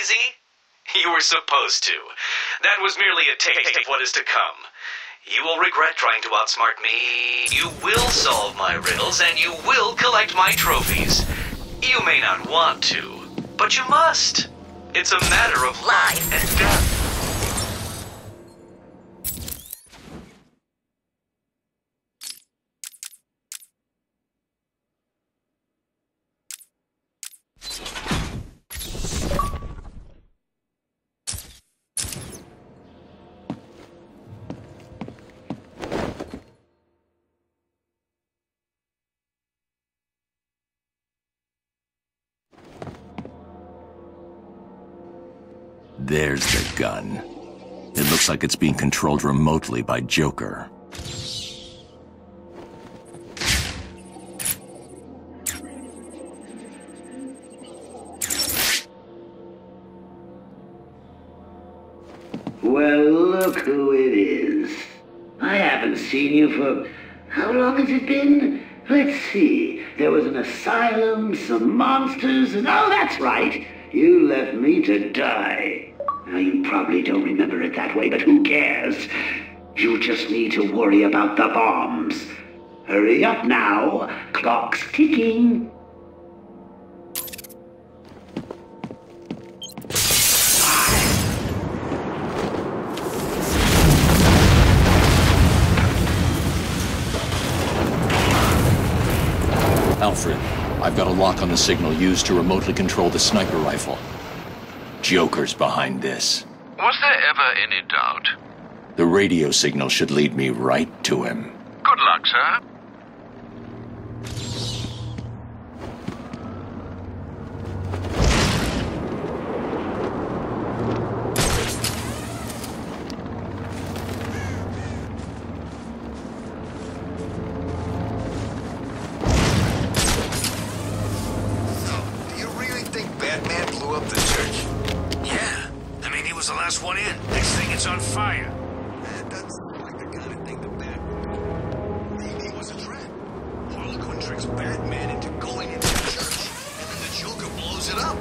easy? You were supposed to. That was merely a taste of what is to come. You will regret trying to outsmart me. You will solve my riddles, and you will collect my trophies. You may not want to, but you must. It's a matter of life and death. There's the gun. It looks like it's being controlled remotely by Joker. Well, look who it is. I haven't seen you for... How long has it been? Let's see. There was an asylum, some monsters, and... Oh, that's right. You left me to die. Now, you probably don't remember it that way, but who cares? You just need to worry about the bombs. Hurry up now. Clock's ticking. Alfred, I've got a lock on the signal used to remotely control the sniper rifle. Joker's behind this. Was there ever any doubt? The radio signal should lead me right to him. Good luck, sir. Was the last one in. Next thing, it's on fire. That doesn't sound like the kind of thing the Batman. Maybe it was a trap. Harley Quinn tricks Batman into going into the church, and then the Joker blows it up.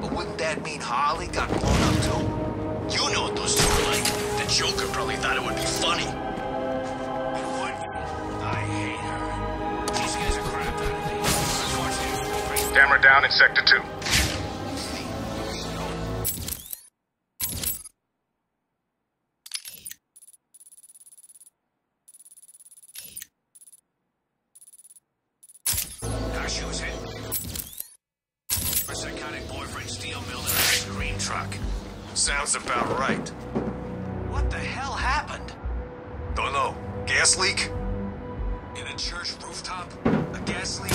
But wouldn't that mean Harley got blown up too? You know what those two are like. The Joker probably thought it would be funny. And what? I hate her. She scares the crap out of me. Unfortunately, Camera down in Sector 2. Gas leak? In a church rooftop? A gas leak?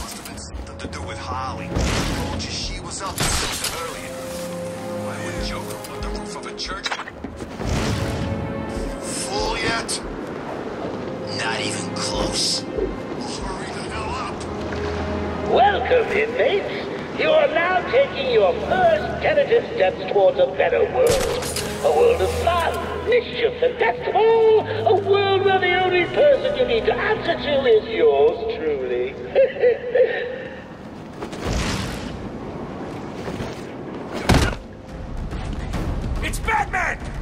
Must have been something to do with Harley. I told you she was up to something earlier. Why would Joker put the roof of a church? Full yet? Not even close. Hurry the hell up. Welcome, inmates. You are now taking your first tentative steps towards a better world. A world of fun, mischief, and best of all, a world where the only person you need to answer to is yours truly. It's Batman!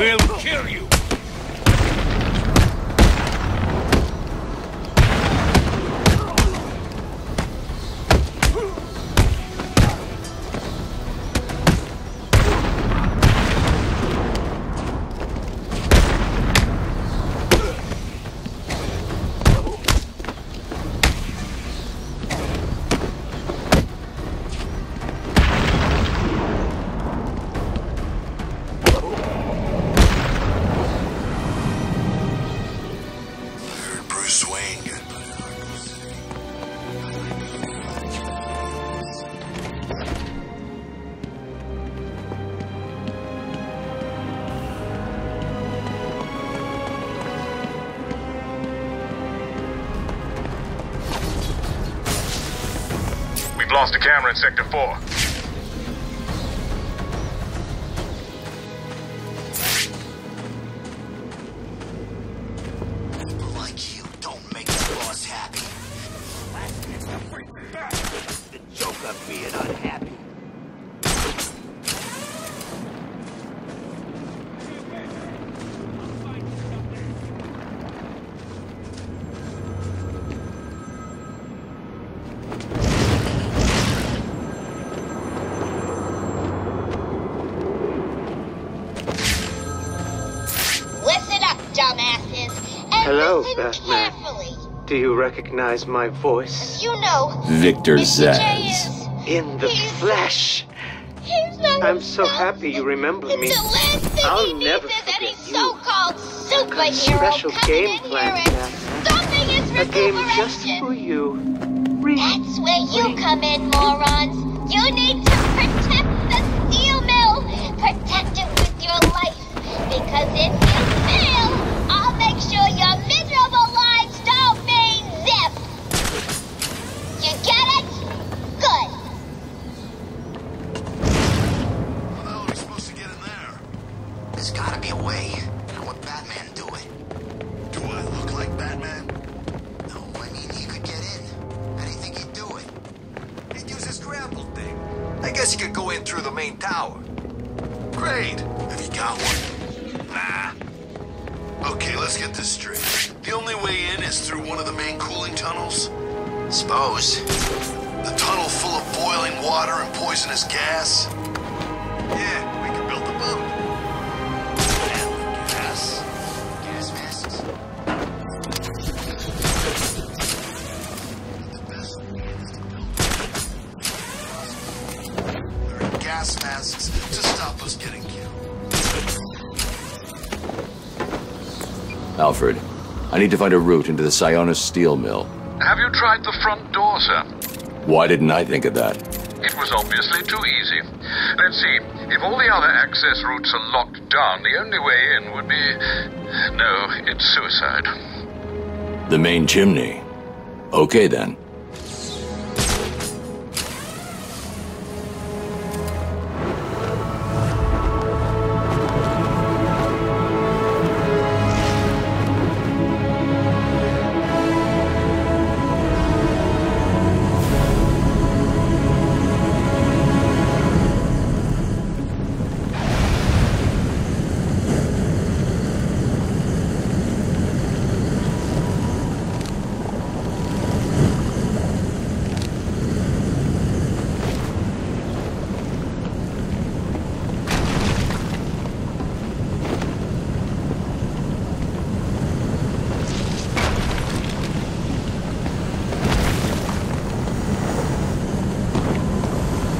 We'll kill you! Lost a camera in Sector 4. Hello, listen Batman. carefully. Do you recognize my voice? You know, Victor Mr. J Zsasz. is... In the He's- flesh. He's not I'm so himself. happy you remember me. The last thing I'll he never needs is any forget you. so-called superhero special coming game in plan, here and Batman. stopping his A game just for you. Read. That's where you come in, morons. You need to protect the steel mill. Protect it with your life. Because if you main tower. Great. Have you got one? Nah. Okay, let's get this straight. The only way in is through one of the main cooling tunnels? Suppose. The tunnel full of boiling water and poisonous gas? Yeah, gas masks to stop us getting killed. Alfred, I need to find a route into the Sionis steel mill. Have you tried the front door, sir? Why didn't I think of that? It was obviously too easy. Let's see. If all the other access routes are locked down, the only way in would be. No, it's suicide. The main chimney. Okay then.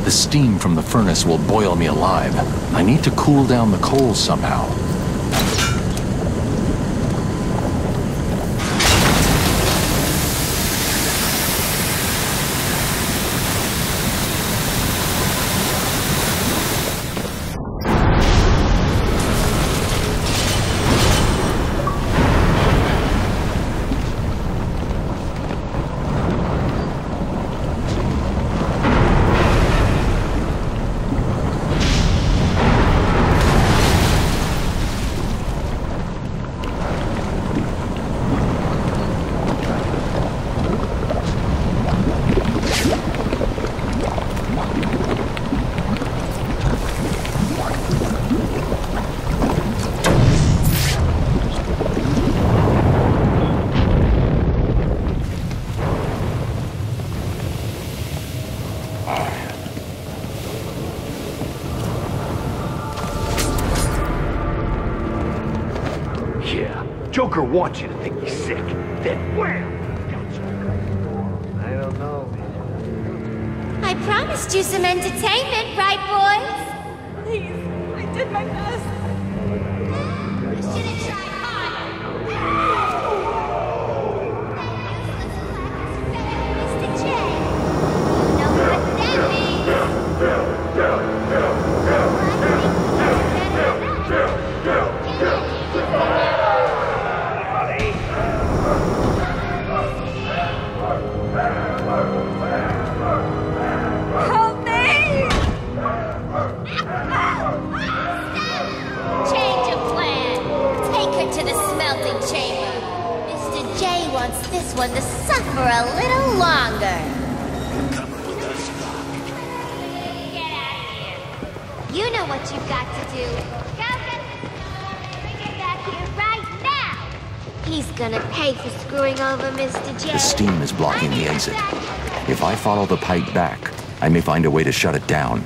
The steam from the furnace will boil me alive. I need to cool down the coals somehow. Joker wants you to think he's sick. Then wham! I don't know. I promised you some entertainment, right, boys? Please, I did my best. He's gonna pay for screwing over Mr. J. The steam is blocking the exit. exactly. If I follow the pipe back, I may find a way to shut it down.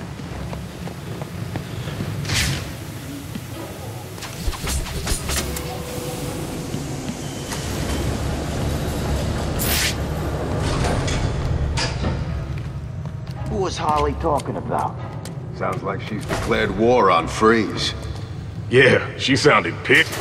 Who was Harley talking about? Sounds like she's declared war on Freeze. Yeah, she sounded pissed.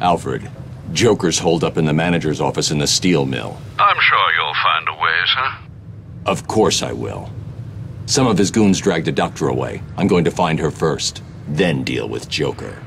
Alfred, Joker's holed up in the manager's office in the steel mill. I'm sure you'll find a way, sir. Of course I will. Some of his goons dragged a doctor away. I'm going to find her first, then deal with Joker.